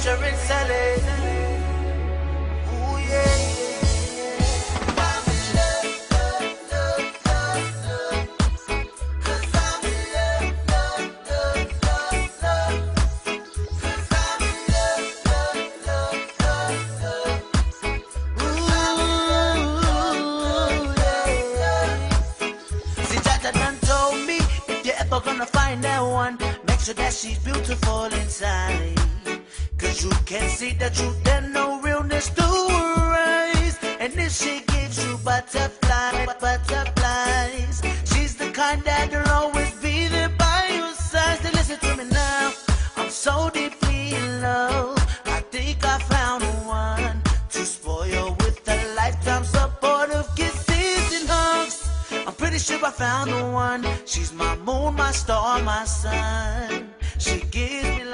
Sally. Ooh, yeah, gonna find that one, make sure that she's beautiful inside. Cause you can see the truth and no realness to her eyes. And if she gives you butterfly, butterflies, she's the kind that'll always be there by your side. So listen to me now, I'm so deeply in love. I think I found one to spoil with a lifetime support of kisses and hugs. I'm pretty sure I found the one. She's my moon, my star, my sun. She gives me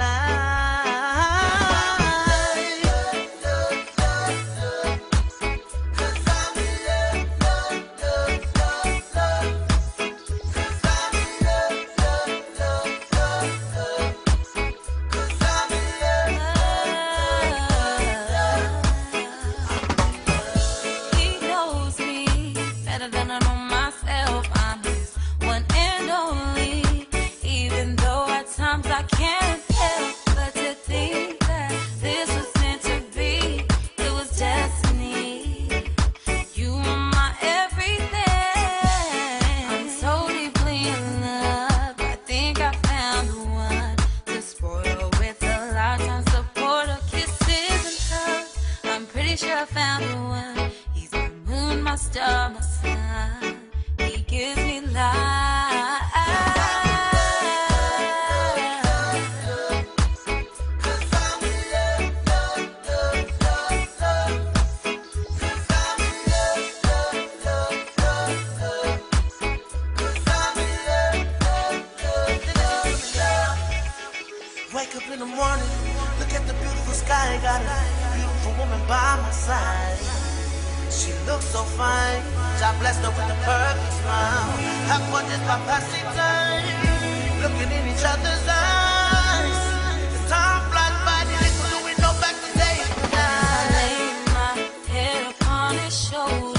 Sure I found the one. He's my moon, my star, my sun. He gives me life. Wake up in the morning, Look at the beautiful sky, got a beautiful woman by my side. She looks so fine. God blessed her with a perfect smile. How much is my passing time? Looking in each other's eyes. Time flies by, little do we know and. I my head upon his shoulder.